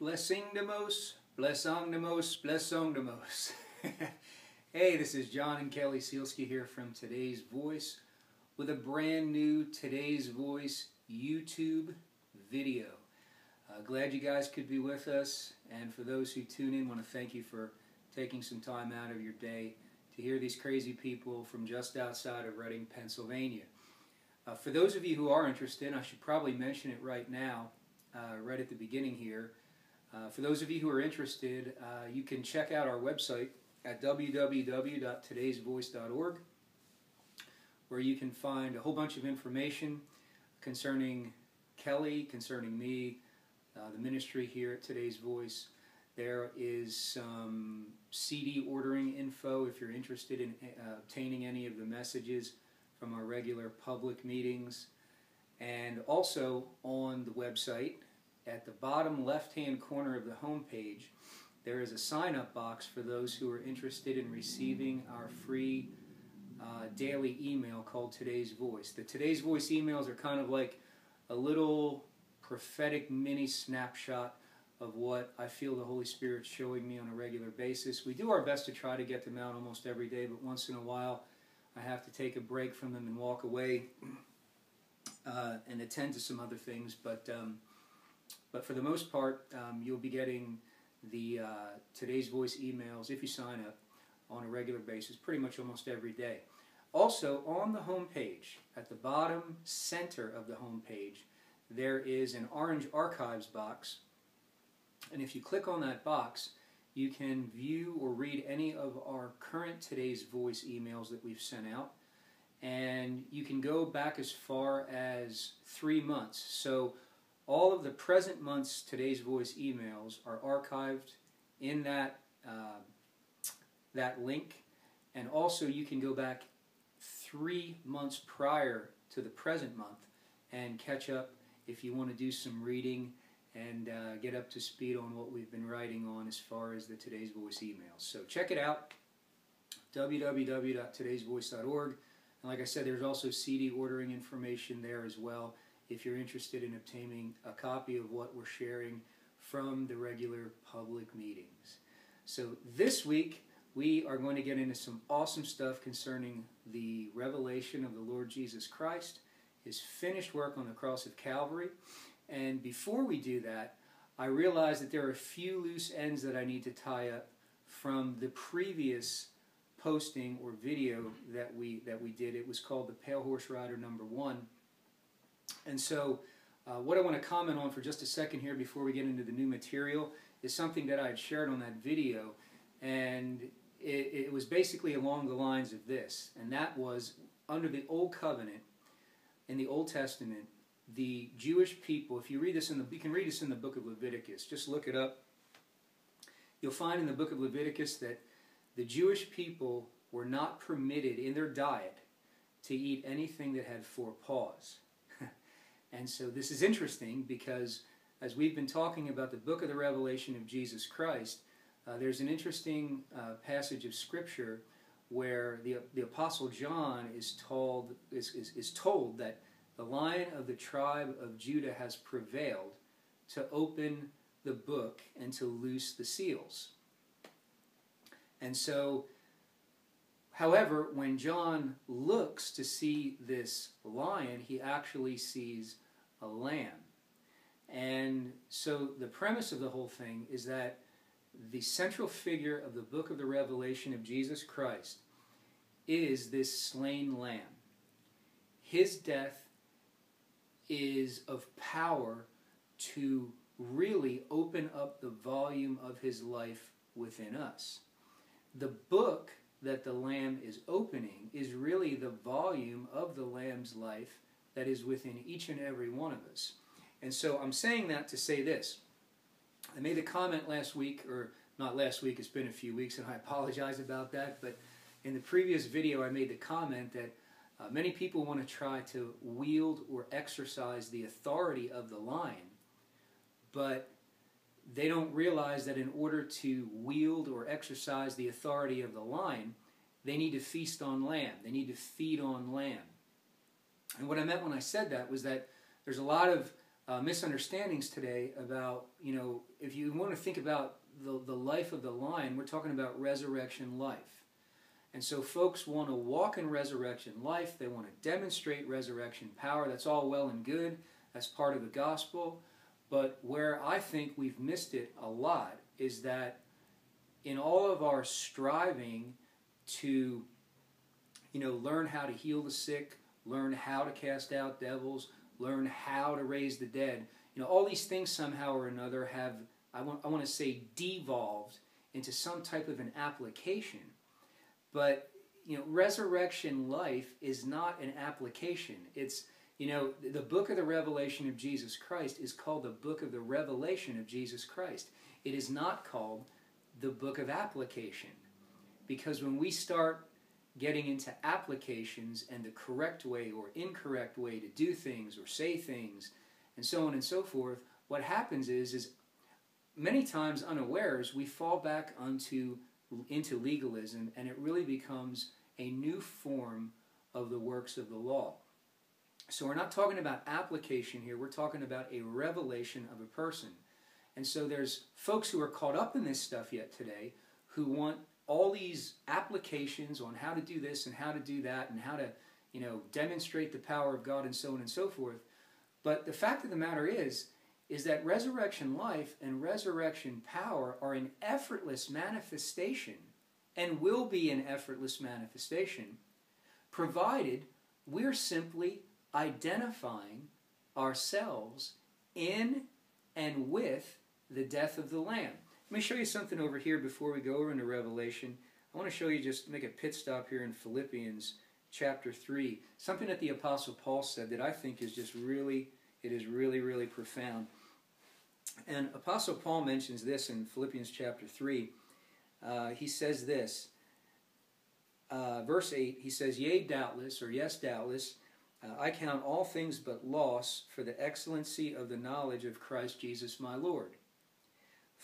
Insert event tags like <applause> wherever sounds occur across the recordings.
Blessingdamos, blessongdamos, blessongdamos. <laughs> hey, this is John and Kelly Sealski here from Today's Voice with a brand new Today's Voice YouTube video. Uh, glad you guys could be with us, and for those who tune in, want to thank you for taking some time out of your day to hear these crazy people from just outside of Reading, Pennsylvania. Uh, for those of you who are interested, I should probably mention it right now, uh, right at the beginning here. Uh, for those of you who are interested, uh, you can check out our website at www.todaysvoice.org, where you can find a whole bunch of information concerning Kelly, concerning me, uh, the ministry here at Today's Voice. There is some CD ordering info if you're interested in uh, obtaining any of the messages from our regular public meetings. And also on the website, at the bottom left-hand corner of the home page, there is a sign-up box for those who are interested in receiving our free uh, daily email called Today's Voice. The Today's Voice emails are kind of like a little prophetic mini snapshot of what I feel the Holy Spirit's showing me on a regular basis. We do our best to try to get them out almost every day, but once in a while I have to take a break from them and walk away uh, and attend to some other things. But um, but for the most part, um, you'll be getting the uh, Today's Voice emails if you sign up on a regular basis, pretty much almost every day. Also, on the home page, at the bottom center of the home page, there is an orange archives box. And if you click on that box, you can view or read any of our current Today's Voice emails that we've sent out. And you can go back as far as three months. So all of the present month's Today's Voice emails are archived in that, uh, that link. And also you can go back three months prior to the present month and catch up if you want to do some reading and uh, get up to speed on what we've been writing on as far as the Today's Voice emails. So check it out, www.todaysvoice.org. And like I said, there's also CD ordering information there as well if you're interested in obtaining a copy of what we're sharing from the regular public meetings. So this week, we are going to get into some awesome stuff concerning the revelation of the Lord Jesus Christ, his finished work on the cross of Calvary. And before we do that, I realize that there are a few loose ends that I need to tie up from the previous posting or video that we that we did. It was called the Pale Horse Rider number one. And so, uh, what I want to comment on for just a second here before we get into the new material is something that I had shared on that video, and it, it was basically along the lines of this, and that was under the Old Covenant, in the Old Testament, the Jewish people, if you read this in the, you can read this in the book of Leviticus, just look it up. You'll find in the book of Leviticus that the Jewish people were not permitted in their diet to eat anything that had four paws. And so this is interesting because as we've been talking about the book of the Revelation of Jesus Christ, uh, there's an interesting uh, passage of Scripture where the, the Apostle John is told, is, is, is told that the lion of the tribe of Judah has prevailed to open the book and to loose the seals. And so, however, when John looks to see this lion, he actually sees a lamb. And so the premise of the whole thing is that the central figure of the book of the Revelation of Jesus Christ is this slain lamb. His death is of power to really open up the volume of his life within us. The book that the Lamb is opening is really the volume of the Lamb's life that is within each and every one of us. And so I'm saying that to say this. I made a comment last week, or not last week, it's been a few weeks, and I apologize about that, but in the previous video I made the comment that uh, many people want to try to wield or exercise the authority of the lion, but they don't realize that in order to wield or exercise the authority of the lion, they need to feast on lamb. They need to feed on lamb. And what I meant when I said that was that there's a lot of uh, misunderstandings today about, you know, if you want to think about the, the life of the lion, we're talking about resurrection life. And so folks want to walk in resurrection life. They want to demonstrate resurrection power. That's all well and good. That's part of the gospel. But where I think we've missed it a lot is that in all of our striving to, you know, learn how to heal the sick, learn how to cast out devils, learn how to raise the dead, you know, all these things somehow or another have, I want, I want to say, devolved into some type of an application but you know, resurrection life is not an application. It's you know, the book of the revelation of Jesus Christ is called the book of the revelation of Jesus Christ. It is not called the book of application. Because when we start getting into applications and the correct way or incorrect way to do things or say things and so on and so forth, what happens is is many times unawares we fall back onto into legalism, and it really becomes a new form of the works of the law. So we're not talking about application here, we're talking about a revelation of a person. And so there's folks who are caught up in this stuff yet today who want all these applications on how to do this and how to do that and how to, you know, demonstrate the power of God and so on and so forth. But the fact of the matter is, is that resurrection life and resurrection power are an effortless manifestation and will be an effortless manifestation, provided we're simply identifying ourselves in and with the death of the Lamb. Let me show you something over here before we go over into Revelation. I want to show you just make a pit stop here in Philippians chapter 3. Something that the Apostle Paul said that I think is just really it is really, really profound. And Apostle Paul mentions this in Philippians chapter 3. Uh, he says this, uh, verse 8, he says, Yea, doubtless, or yes, doubtless, uh, I count all things but loss for the excellency of the knowledge of Christ Jesus my Lord,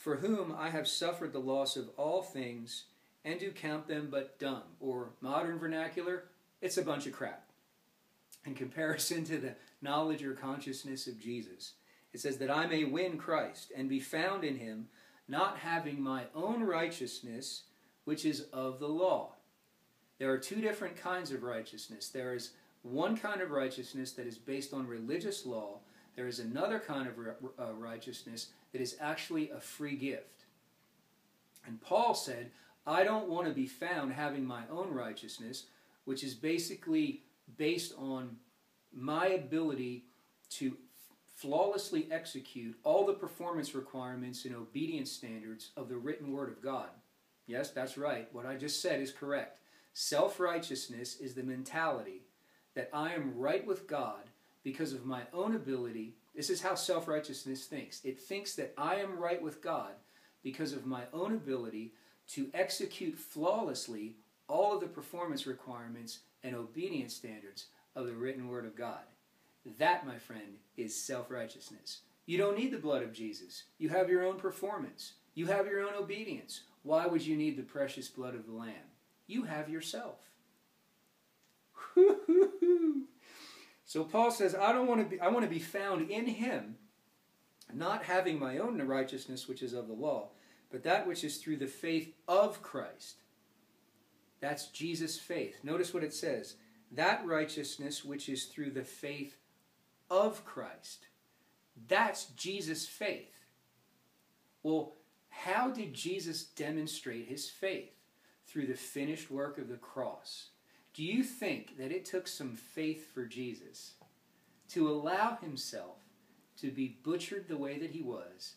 for whom I have suffered the loss of all things and do count them but dung, or modern vernacular, it's a bunch of crap in comparison to the knowledge or consciousness of Jesus. It says, That I may win Christ and be found in him, not having my own righteousness, which is of the law. There are two different kinds of righteousness. There is one kind of righteousness that is based on religious law. There is another kind of uh, righteousness that is actually a free gift. And Paul said, I don't want to be found having my own righteousness, which is basically based on my ability to flawlessly execute all the performance requirements and obedience standards of the written Word of God. Yes, that's right. What I just said is correct. Self righteousness is the mentality that I am right with God because of my own ability. This is how self righteousness thinks it thinks that I am right with God because of my own ability to execute flawlessly all of the performance requirements and obedience standards of the written Word of God. That, my friend, is self righteousness. You don't need the blood of Jesus. You have your own performance, you have your own obedience. Why would you need the precious blood of the Lamb? You have yourself. <laughs> so Paul says, I don't want to be I want to be found in him, not having my own righteousness which is of the law, but that which is through the faith of Christ. That's Jesus' faith. Notice what it says. That righteousness which is through the faith of Christ. That's Jesus' faith. Well, how did Jesus demonstrate his faith? Through the finished work of the cross. Do you think that it took some faith for Jesus to allow himself to be butchered the way that he was,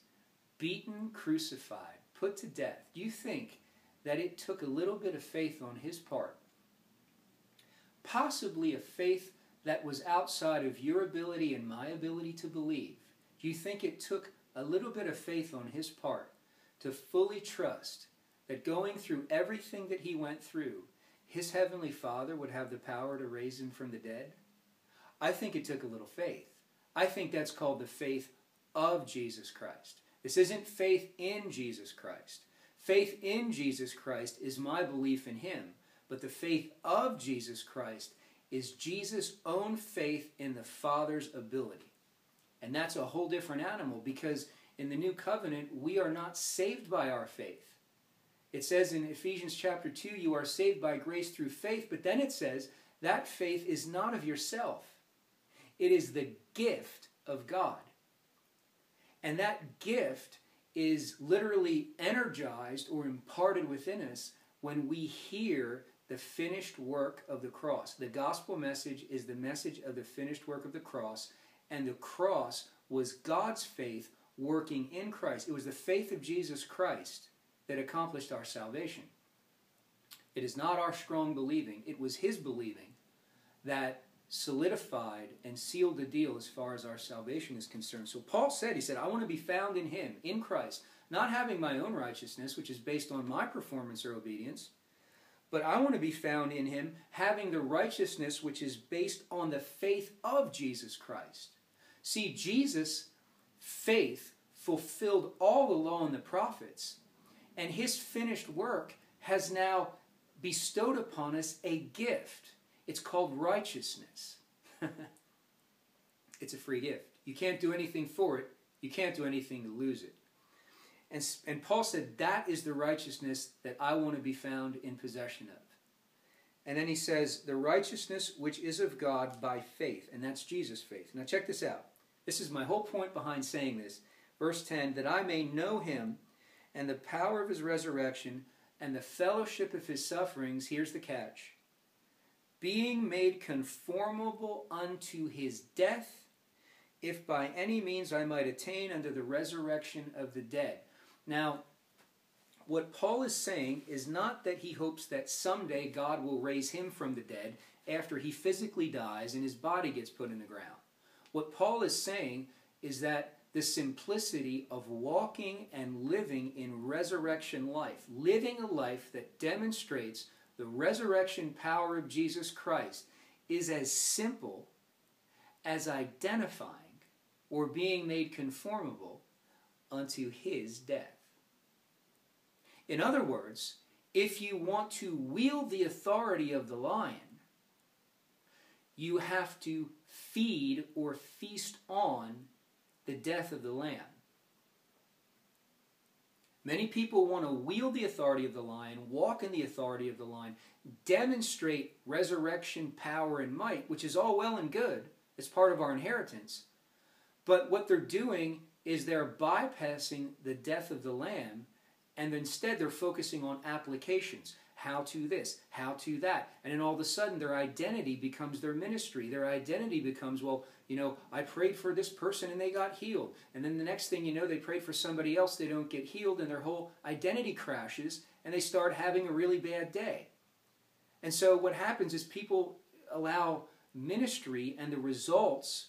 beaten, crucified, put to death? Do you think that it took a little bit of faith on his part? Possibly a faith that was outside of your ability and my ability to believe? Do you think it took a little bit of faith on his part to fully trust that going through everything that he went through, his heavenly Father would have the power to raise him from the dead? I think it took a little faith. I think that's called the faith of Jesus Christ. This isn't faith in Jesus Christ. Faith in Jesus Christ is my belief in him, but the faith of Jesus Christ is Jesus' own faith in the Father's ability. And that's a whole different animal because in the new covenant, we are not saved by our faith. It says in Ephesians chapter 2, you are saved by grace through faith, but then it says that faith is not of yourself, it is the gift of God. And that gift is literally energized or imparted within us when we hear the finished work of the cross. The gospel message is the message of the finished work of the cross, and the cross was God's faith working in Christ. It was the faith of Jesus Christ that accomplished our salvation. It is not our strong believing, it was His believing that solidified and sealed the deal as far as our salvation is concerned. So Paul said, He said, I want to be found in Him, in Christ, not having my own righteousness, which is based on my performance or obedience, but I want to be found in Him, having the righteousness which is based on the faith of Jesus Christ. See, Jesus' faith fulfilled all the law and the prophets, and His finished work has now bestowed upon us a gift it's called righteousness. <laughs> it's a free gift. You can't do anything for it, you can't do anything to lose it. And, and Paul said, That is the righteousness that I want to be found in possession of. And then he says, The righteousness which is of God by faith. And that's Jesus' faith. Now check this out. This is my whole point behind saying this. Verse 10 That I may know him and the power of his resurrection and the fellowship of his sufferings. Here's the catch being made conformable unto his death, if by any means I might attain unto the resurrection of the dead. Now, what Paul is saying is not that he hopes that someday God will raise him from the dead after he physically dies and his body gets put in the ground. What Paul is saying is that the simplicity of walking and living in resurrection life, living a life that demonstrates the resurrection power of Jesus Christ is as simple as identifying or being made conformable unto his death. In other words, if you want to wield the authority of the lion, you have to feed or feast on the death of the lamb. Many people want to wield the authority of the lion, walk in the authority of the lion, demonstrate resurrection power and might, which is all well and good. It's part of our inheritance. But what they're doing is they're bypassing the death of the lamb, and instead they're focusing on applications how to this, how to that. And then all of a sudden, their identity becomes their ministry. Their identity becomes, well, you know, I prayed for this person and they got healed. And then the next thing you know, they prayed for somebody else, they don't get healed, and their whole identity crashes, and they start having a really bad day. And so what happens is people allow ministry and the results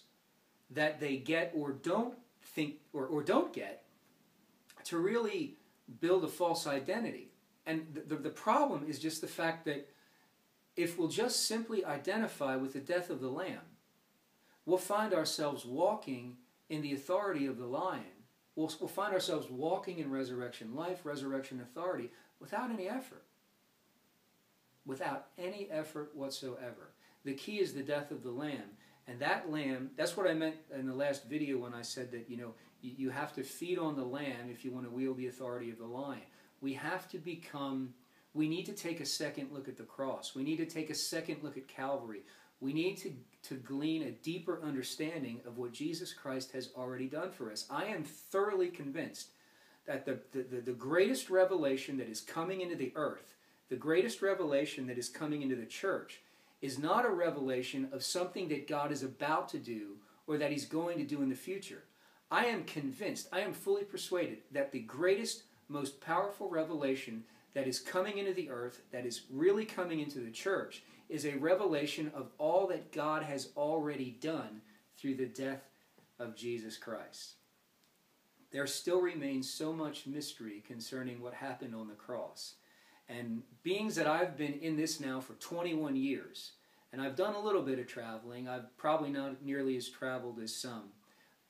that they get or don't think or, or don't get to really build a false identity. And the, the, problem is just the fact that if we'll just simply identify with the death of the Lamb, we'll find ourselves walking in the authority of the lion. We'll, we'll find ourselves walking in resurrection life, resurrection authority, without any effort. Without any effort whatsoever. The key is the death of the lamb. And that lamb, that's what I meant in the last video when I said that, you know, you, you have to feed on the lamb if you want to wield the authority of the lion we have to become, we need to take a second look at the cross. We need to take a second look at Calvary. We need to, to glean a deeper understanding of what Jesus Christ has already done for us. I am thoroughly convinced that the, the, the greatest revelation that is coming into the earth, the greatest revelation that is coming into the church, is not a revelation of something that God is about to do or that He's going to do in the future. I am convinced, I am fully persuaded that the greatest most powerful revelation that is coming into the earth, that is really coming into the church, is a revelation of all that God has already done through the death of Jesus Christ. There still remains so much mystery concerning what happened on the cross. And beings that I've been in this now for 21 years, and I've done a little bit of traveling, I've probably not nearly as traveled as some,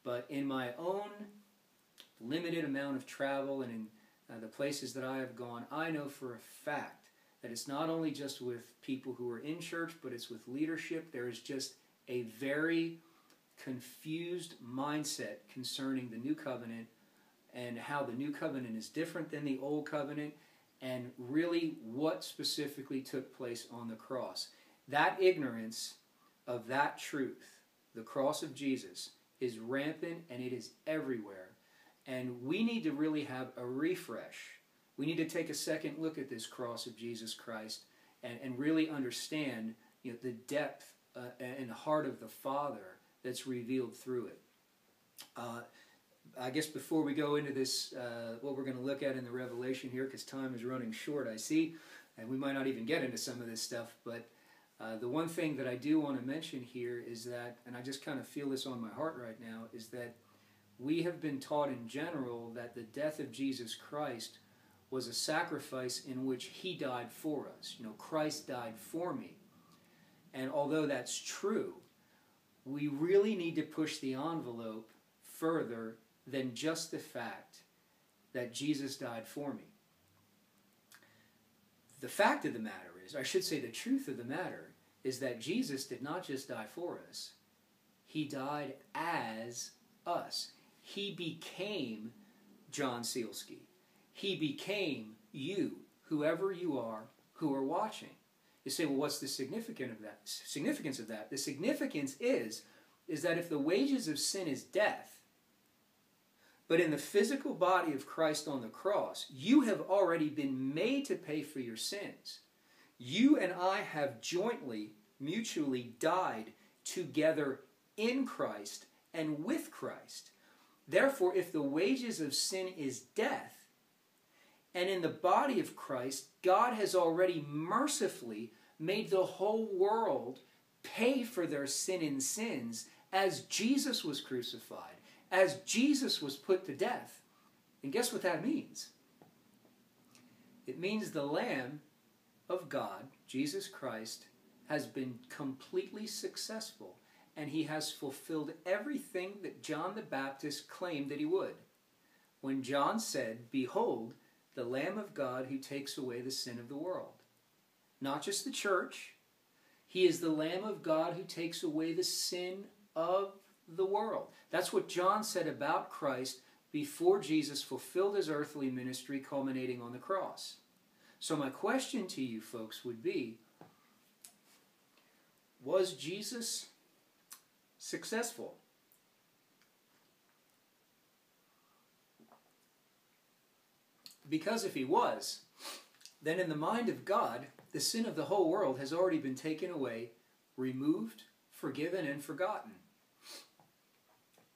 but in my own limited amount of travel and in uh, the places that I have gone, I know for a fact that it's not only just with people who are in church, but it's with leadership. There is just a very confused mindset concerning the new covenant and how the new covenant is different than the old covenant and really what specifically took place on the cross. That ignorance of that truth, the cross of Jesus, is rampant and it is everywhere. And we need to really have a refresh. We need to take a second look at this cross of Jesus Christ and, and really understand you know, the depth uh, and the heart of the Father that's revealed through it. Uh, I guess before we go into this, uh, what we're going to look at in the Revelation here, because time is running short, I see, and we might not even get into some of this stuff, but uh, the one thing that I do want to mention here is that, and I just kind of feel this on my heart right now, is that we have been taught in general that the death of Jesus Christ was a sacrifice in which he died for us. You know, Christ died for me. And although that's true, we really need to push the envelope further than just the fact that Jesus died for me. The fact of the matter is, I should say the truth of the matter, is that Jesus did not just die for us, he died as us. He became John Sealski. He became you, whoever you are, who are watching. You say, well, what's the significance of that? Significance of that? The significance is, is that if the wages of sin is death, but in the physical body of Christ on the cross, you have already been made to pay for your sins. You and I have jointly, mutually died together in Christ and with Christ. Therefore, if the wages of sin is death, and in the body of Christ, God has already mercifully made the whole world pay for their sin and sins as Jesus was crucified as Jesus was put to death. And guess what that means? It means the Lamb of God, Jesus Christ, has been completely successful and he has fulfilled everything that John the Baptist claimed that he would. When John said, Behold, the Lamb of God who takes away the sin of the world. Not just the church, he is the Lamb of God who takes away the sin of the world. That's what John said about Christ before Jesus fulfilled his earthly ministry, culminating on the cross. So, my question to you folks would be Was Jesus successful? Because if he was, then in the mind of God, the sin of the whole world has already been taken away, removed, forgiven, and forgotten.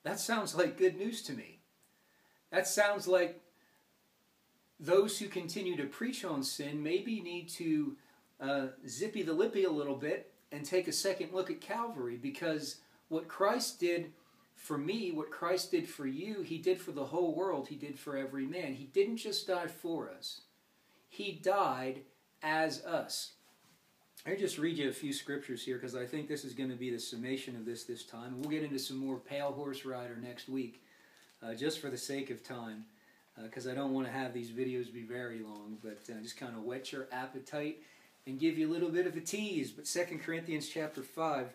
That sounds like good news to me. That sounds like those who continue to preach on sin maybe need to uh, zippy the lippy a little bit and take a second look at Calvary because what Christ did for me, what Christ did for you, he did for the whole world, he did for every man. He didn't just die for us, he died as us. I just read you a few scriptures here because I think this is going to be the summation of this this time. We'll get into some more Pale Horse Rider next week, uh, just for the sake of time, because uh, I don't want to have these videos be very long, but uh, just kind of whet your appetite and give you a little bit of a tease. But Second Corinthians chapter 5,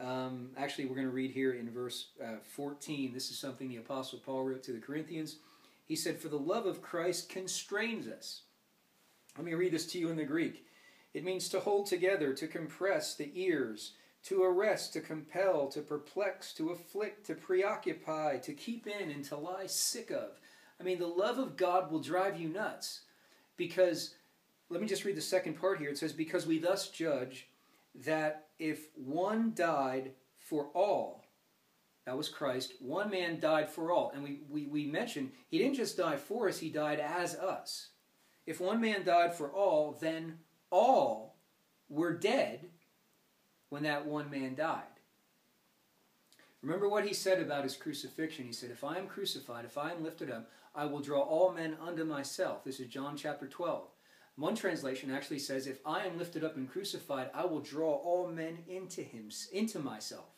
um, actually we're going to read here in verse uh, 14. This is something the Apostle Paul wrote to the Corinthians. He said, For the love of Christ constrains us. Let me read this to you in the Greek. It means to hold together, to compress the ears, to arrest, to compel, to perplex, to afflict, to preoccupy, to keep in, and to lie sick of. I mean, the love of God will drive you nuts. Because, let me just read the second part here. It says, Because we thus judge that if one died for all, that was Christ, one man died for all. And we, we, we mentioned he didn't just die for us, he died as us. If one man died for all, then all were dead when that one man died. Remember what he said about his crucifixion. He said, If I am crucified, if I am lifted up, I will draw all men unto myself. This is John chapter 12. One translation actually says, If I am lifted up and crucified, I will draw all men into him, into myself.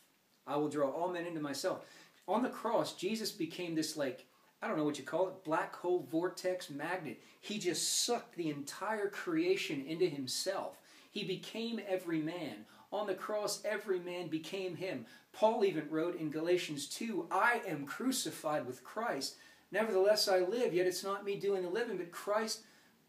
I will draw all men into myself. On the cross, Jesus became this like I don't know what you call it, black hole vortex magnet. He just sucked the entire creation into himself. He became every man. On the cross, every man became him. Paul even wrote in Galatians 2 I am crucified with Christ. Nevertheless, I live, yet it's not me doing the living, but Christ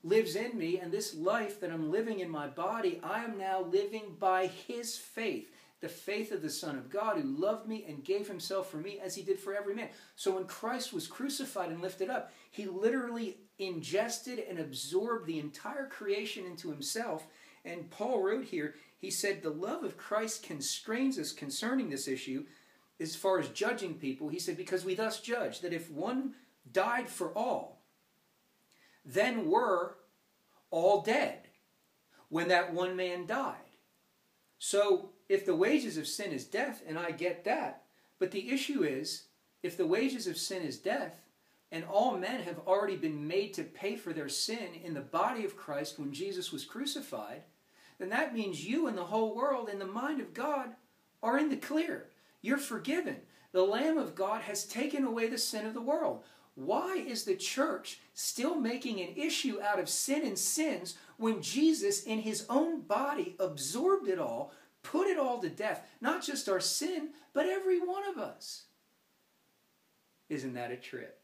lives in me, and this life that I'm living in my body, I am now living by his faith the faith of the Son of God who loved me and gave himself for me as he did for every man. So when Christ was crucified and lifted up, he literally ingested and absorbed the entire creation into himself. And Paul wrote here, he said, The love of Christ constrains us concerning this issue as far as judging people. He said, Because we thus judge that if one died for all, then we're all dead when that one man died. So if the wages of sin is death, and I get that, but the issue is if the wages of sin is death, and all men have already been made to pay for their sin in the body of Christ when Jesus was crucified, then that means you and the whole world in the mind of God are in the clear. You're forgiven. The Lamb of God has taken away the sin of the world. Why is the church still making an issue out of sin and sins when Jesus, in his own body, absorbed it all, put it all to death, not just our sin, but every one of us. Isn't that a trip?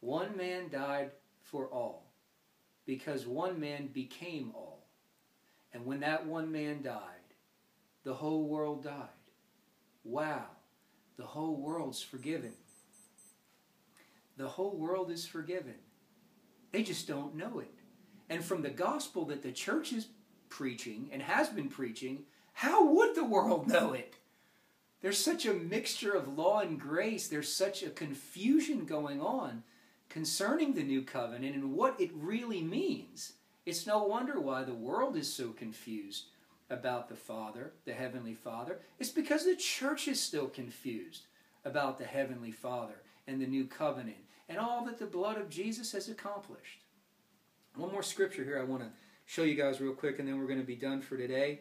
One man died for all because one man became all. And when that one man died, the whole world died. Wow, the whole world's forgiven. The whole world is forgiven. They just don't know it. And from the gospel that the church is preaching and has been preaching, how would the world know it? There's such a mixture of law and grace. There's such a confusion going on concerning the new covenant and what it really means. It's no wonder why the world is so confused about the Father, the Heavenly Father. It's because the church is still confused about the Heavenly Father and the new covenant and all that the blood of Jesus has accomplished. One more scripture here I want to show you guys real quick, and then we're going to be done for today.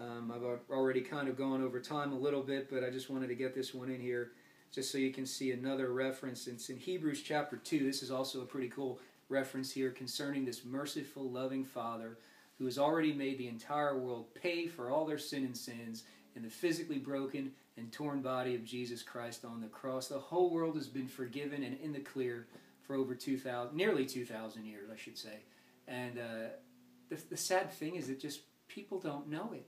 Um, I've already kind of gone over time a little bit, but I just wanted to get this one in here just so you can see another reference. It's in Hebrews chapter 2. This is also a pretty cool reference here concerning this merciful, loving Father who has already made the entire world pay for all their sin and sins in the physically broken and torn body of Jesus Christ on the cross. The whole world has been forgiven and in the clear for over 2,000, nearly 2,000 years, I should say. And uh, the, the sad thing is that just people don't know it.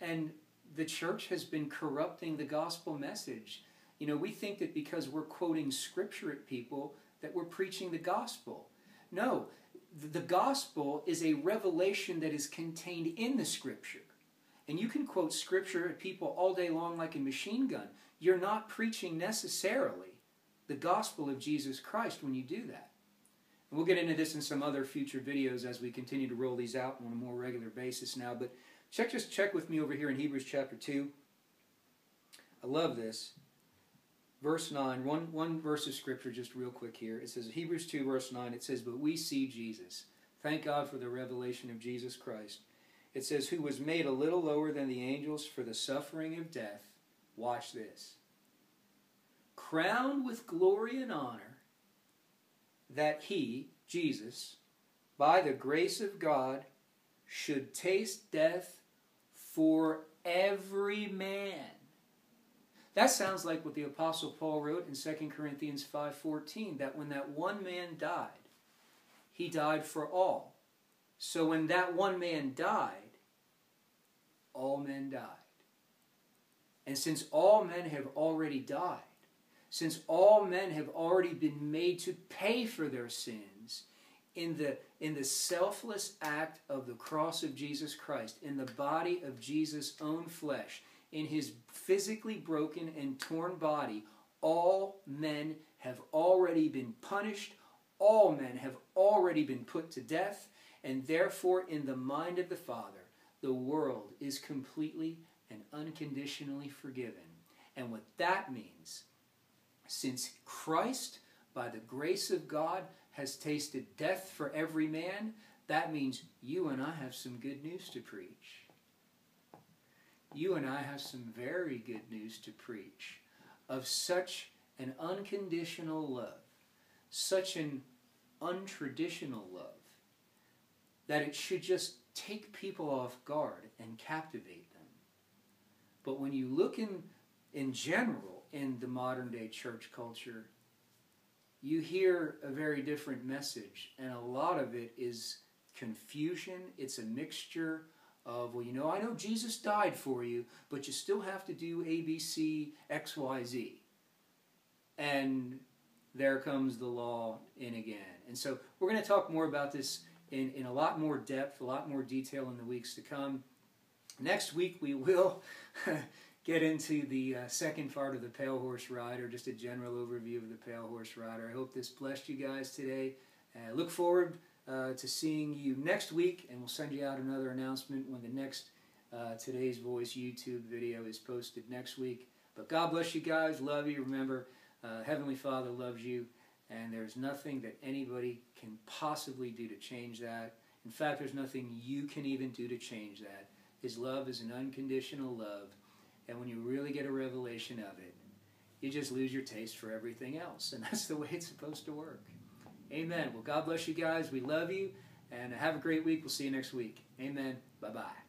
And the church has been corrupting the gospel message. You know, we think that because we're quoting scripture at people that we're preaching the gospel. No, the gospel is a revelation that is contained in the scripture. And you can quote scripture at people all day long like a machine gun. You're not preaching necessarily the gospel of Jesus Christ when you do that. And we'll get into this in some other future videos as we continue to roll these out on a more regular basis now. But Check just check with me over here in Hebrews chapter 2. I love this. Verse 9, one, one verse of scripture just real quick here. It says Hebrews 2 verse 9 it says but we see Jesus. Thank God for the revelation of Jesus Christ. It says who was made a little lower than the angels for the suffering of death. Watch this. Crowned with glory and honor that he, Jesus, by the grace of God should taste death for every man. That sounds like what the apostle Paul wrote in 2 Corinthians 5:14 that when that one man died, he died for all. So when that one man died, all men died. And since all men have already died, since all men have already been made to pay for their sins, in the in the selfless act of the cross of Jesus Christ, in the body of Jesus' own flesh, in his physically broken and torn body, all men have already been punished, all men have already been put to death, and therefore, in the mind of the Father, the world is completely and unconditionally forgiven. And what that means, since Christ, by the grace of God, has tasted death for every man, that means you and I have some good news to preach. You and I have some very good news to preach of such an unconditional love, such an untraditional love, that it should just take people off guard and captivate them. But when you look in, in general in the modern day church culture, you hear a very different message. And a lot of it is confusion. It's a mixture of, well, you know, I know Jesus died for you, but you still have to do A, B, C, X, Y, Z. And there comes the law in again. And so we're going to talk more about this in, in a lot more depth, a lot more detail in the weeks to come. Next week, we will <laughs> get into the uh, second part of the Pale Horse Rider, just a general overview of the Pale Horse Rider. I hope this blessed you guys today. Uh, look forward uh, to seeing you next week, and we'll send you out another announcement when the next uh, Today's Voice YouTube video is posted next week. But God bless you guys. Love you. Remember, uh, Heavenly Father loves you, and there's nothing that anybody can possibly do to change that. In fact, there's nothing you can even do to change that. His love is an unconditional love, and when you really get a revelation of it, you just lose your taste for everything else, and <laughs> that's the way it's supposed to work. Amen. Well, God bless you guys. We love you, and have a great week. We'll see you next week. Amen. Bye bye.